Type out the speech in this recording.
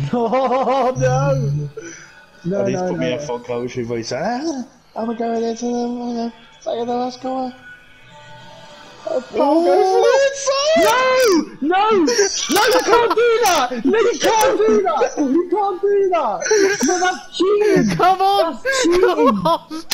No, no! No, At least no, put no. me in full commentary voice. Ah, I'm going into the uh, second to last goal. Oh, goes for. No! No! No, you can't do that! No, you can't do that! You can't do that! No, that's cheating! Come on! That's cheating! Come on!